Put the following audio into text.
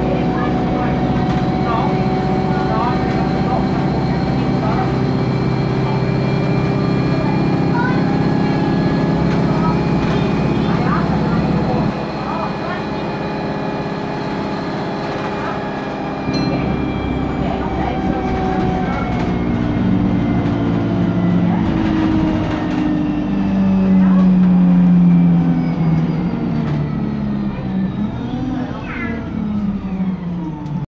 Okay.